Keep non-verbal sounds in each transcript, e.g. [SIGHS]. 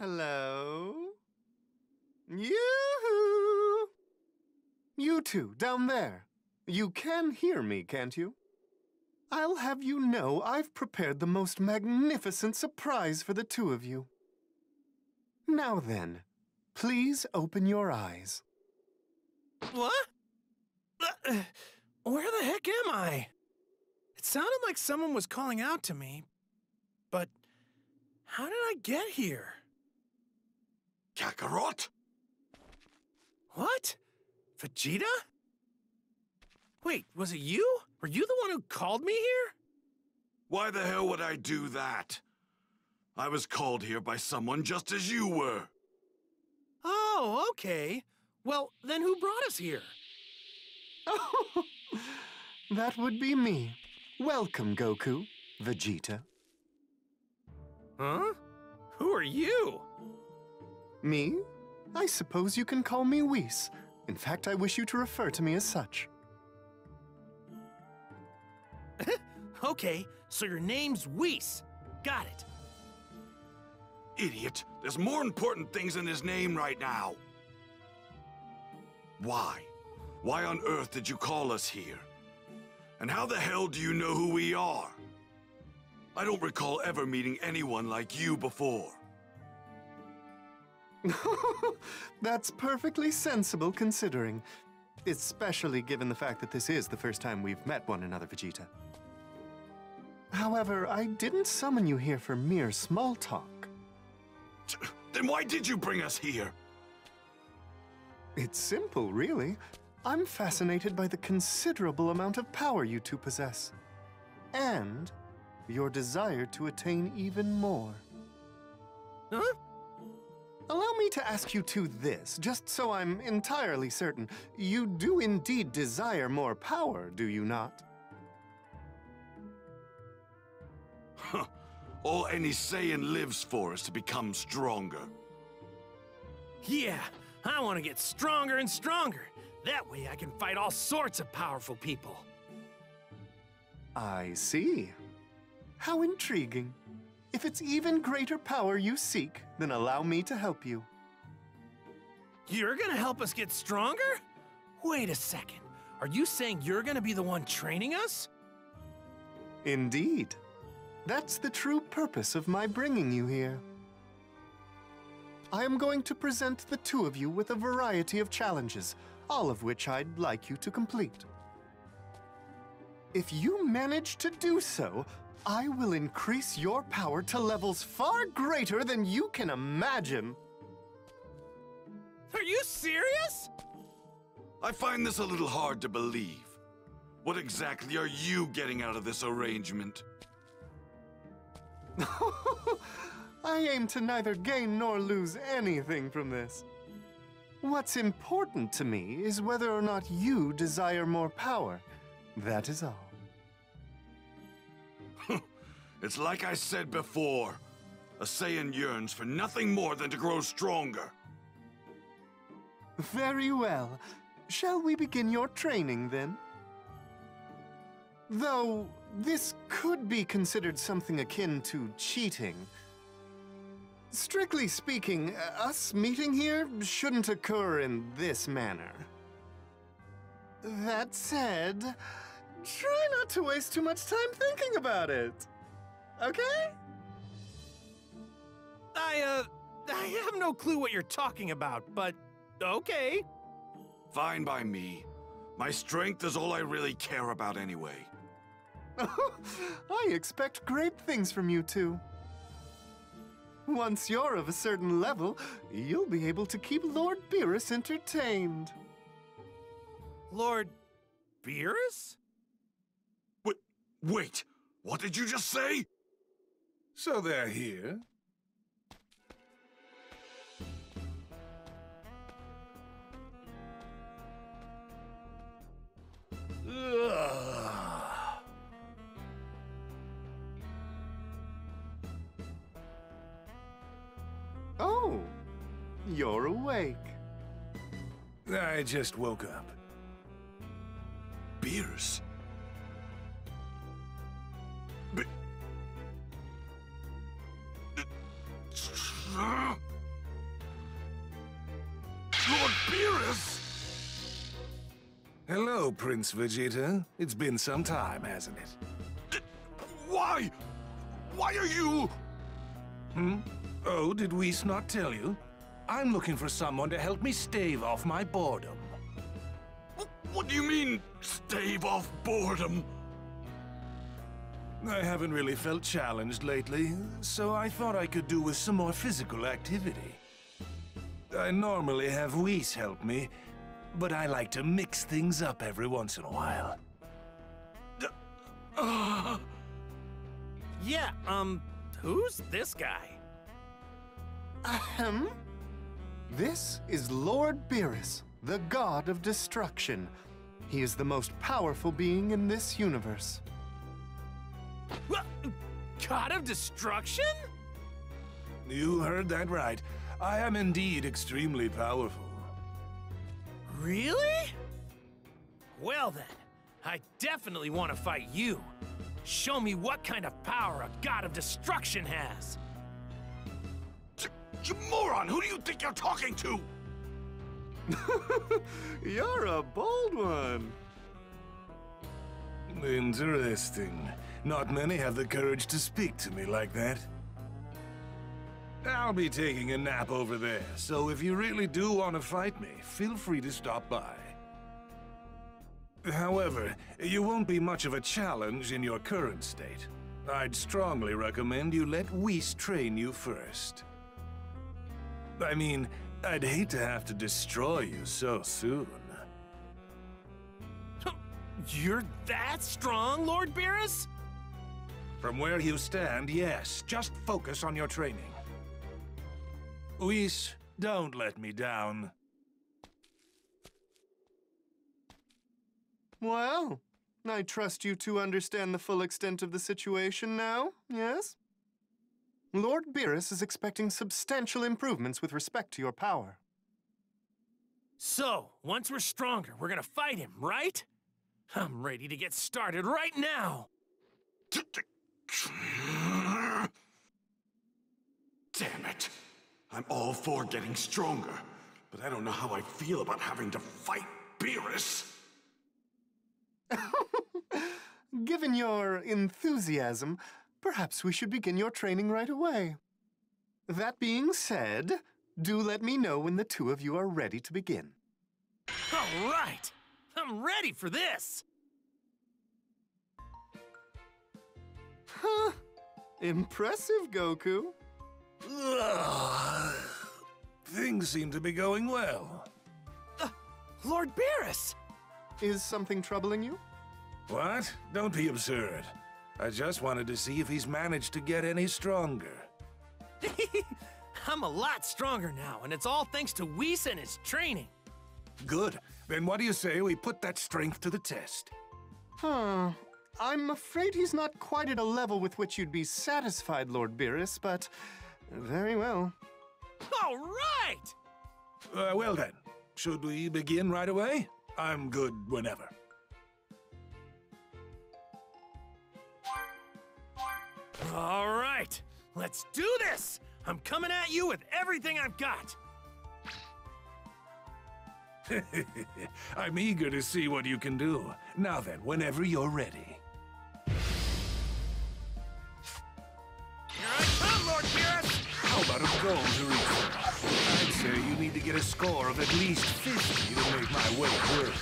Hello? Yoo-hoo! You two, down there. You can hear me, can't you? I'll have you know I've prepared the most magnificent surprise for the two of you. Now then, please open your eyes. What? Where the heck am I? It sounded like someone was calling out to me, but how did I get here? Kakarot? What? Vegeta? Wait, was it you? Were you the one who called me here? Why the hell would I do that? I was called here by someone just as you were. Oh, okay. Well, then who brought us here? Oh, [LAUGHS] that would be me. Welcome, Goku, Vegeta. Huh? Who are you? Me? I suppose you can call me Whis. In fact, I wish you to refer to me as such. [LAUGHS] Okay, so your name's Whis. Got it. Idiot, there's more important things in his name right now. Why? Why on earth did you call us here? And how the hell do you know who we are? I don't recall ever meeting anyone like you before. [LAUGHS] That's perfectly sensible considering. Especially given the fact that this is the first time we've met one another, Vegeta. However, I didn't summon you here for mere small talk. Then why did you bring us here? It's simple, really. I'm fascinated by the considerable amount of power you two possess. And your desire to attain even more. Huh? Allow me to ask you to this, just so I'm entirely certain. You do indeed desire more power, do you not? All any Saiyan lives for is to become stronger. Yeah, I want to get stronger and stronger. That way I can fight all sorts of powerful people. I see. How intriguing. If it's even greater power you seek, then allow me to help you. You're gonna help us get stronger? Wait a second. Are you saying you're gonna be the one training us? Indeed. That's the true purpose of my bringing you here. I am going to present the two of you with a variety of challenges, all of which I'd like you to complete. If you manage to do so, I will increase your power to levels far greater than you can imagine. Are you serious? I find this a little hard to believe. What exactly are you getting out of this arrangement? [LAUGHS] I aim to neither gain nor lose anything from this. What's important to me is whether or not you desire more power. That is all. It's like I said before. A Saiyan yearns for nothing more than to grow stronger. Very well. Shall we begin your training then? Though, this could be considered something akin to cheating. Strictly speaking, uh, us meeting here shouldn't occur in this manner. That said, try not to waste too much time thinking about it. Okay? I, uh, I have no clue what you're talking about, but okay. Fine by me. My strength is all I really care about anyway. [LAUGHS] I expect great things from you two. Once you're of a certain level, you'll be able to keep Lord Beerus entertained. Lord Beerus? Wait, wait, what did you just say? So they're here. Oh, you're awake. I just woke up. Beerus. Lord Beerus! Hello, Prince Vegeta. It's been some time, hasn't it? D why? Why are you... Hmm? Oh, did Whis not tell you? I'm looking for someone to help me stave off my boredom. What do you mean, stave off boredom? I haven't really felt challenged lately, so I thought I could do with some more physical activity. I normally have Whis help me, but I like to mix things up every once in a while. [SIGHS] Yeah, um, who's this guy? Ahem. This is Lord Beerus, the god of destruction. He is the most powerful being in this universe. What? God of destruction? You heard that right. I am indeed extremely powerful. Really? Well then, I definitely want to fight you. Show me what kind of power a god of destruction has. you moron! Who do you think you're talking to? [LAUGHS] You're a bold one. Interesting. Not many have the courage to speak to me like that. I'll be taking a nap over there, so if you really do want to fight me, feel free to stop by. However, you won't be much of a challenge in your current state. I'd strongly recommend you let Whis train you first. I mean, I'd hate to have to destroy you so soon. You're that strong, Lord Beerus? From where you stand, yes. Just focus on your training. Whis, don't let me down. Well, I trust you two understand the full extent of the situation now, yes? Lord Beerus is expecting substantial improvements with respect to your power. So, once we're stronger, we're gonna fight him, right? I'm ready to get started right now. Damn it. I'm all for getting stronger, but I don't know how I feel about having to fight Beerus. [LAUGHS] Given your enthusiasm, perhaps we should begin your training right away. That being said, do let me know when the two of you are ready to begin. All right, I'm ready for this. Huh. Impressive, Goku. Ugh. Things seem to be going well. Uh, Lord Beerus! Is something troubling you? What? Don't be absurd. I just wanted to see if he's managed to get any stronger. [LAUGHS] I'm a lot stronger now, and it's all thanks to Whis and his training. Good. Then what do you say we put that strength to the test? Huh. I'm afraid he's not quite at a level with which you'd be satisfied, Lord Beerus, but very well. All right! Uh, well then, should we begin right away? I'm good whenever. All right, let's do this! I'm coming at you with everything I've got. [LAUGHS] I'm eager to see what you can do. Now then, whenever you're ready. To reach? I'd say you need to get a score of at least 50 to make my weight work.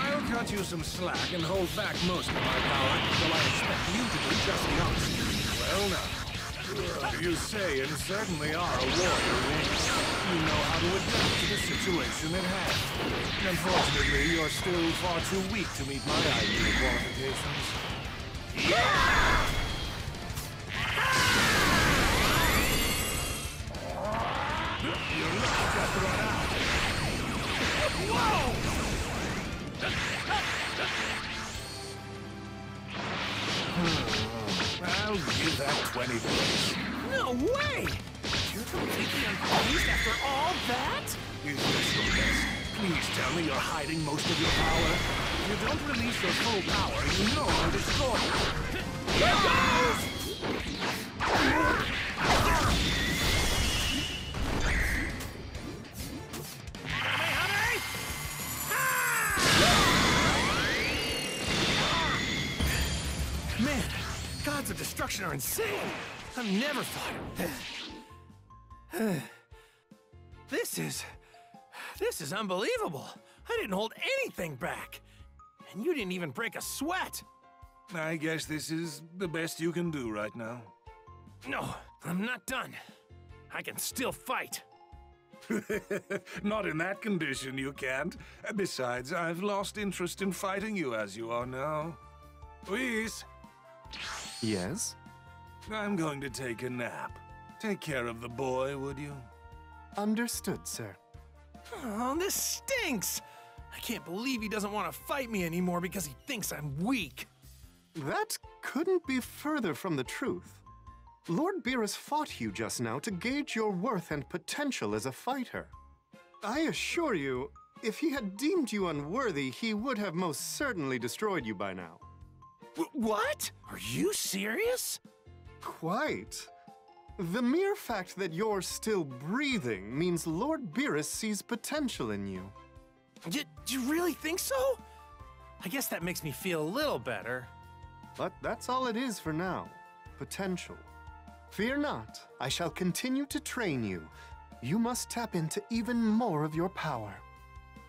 I'll cut you some slack and hold back most of my power, though I expect you to do just the opposite. Well now, you Saiyan certainly are a warrior. You know how to adapt to the situation at hand. Unfortunately, you're still far too weak to meet my ideal qualifications. You're lucky just run out. I'll give that 20 points. No way! You're completely unfazed after all that? Is this your best? Please tell me you're hiding most of your power. You don't release your full power, you know I'll destroy you. Here goes! Destruction are insane. I've never fought. [SIGHS] this is. This is unbelievable. I didn't hold anything back. And you didn't even break a sweat. I guess this is the best you can do right now. No, I'm not done. I can still fight. [LAUGHS] Not in that condition, you can't. Besides, I've lost interest in fighting you as you are now. Whis, Yes? I'm going to take a nap. Take care of the boy, would you? Understood, sir. Oh, this stinks! I can't believe he doesn't want to fight me anymore because he thinks I'm weak. That couldn't be further from the truth. Lord Beerus fought you just now to gauge your worth and potential as a fighter. I assure you, if he had deemed you unworthy, he would have most certainly destroyed you by now. W- what? Are you serious? Quite. The mere fact that you're still breathing means Lord Beerus sees potential in you. Do you really think so? I guess that makes me feel a little better. But that's all it is for now. Potential. Fear not, I shall continue to train you. You must tap into even more of your power.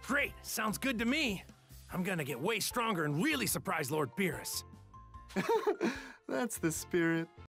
Great, sounds good to me. I'm gonna get way stronger and really surprise Lord Beerus. [LAUGHS] That's the spirit.